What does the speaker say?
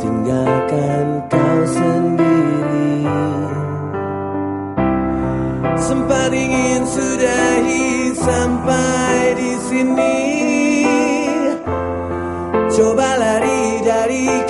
tinggalkan kau sendiri. Sempat ingin sudahi sampai di sini. Coba lari dari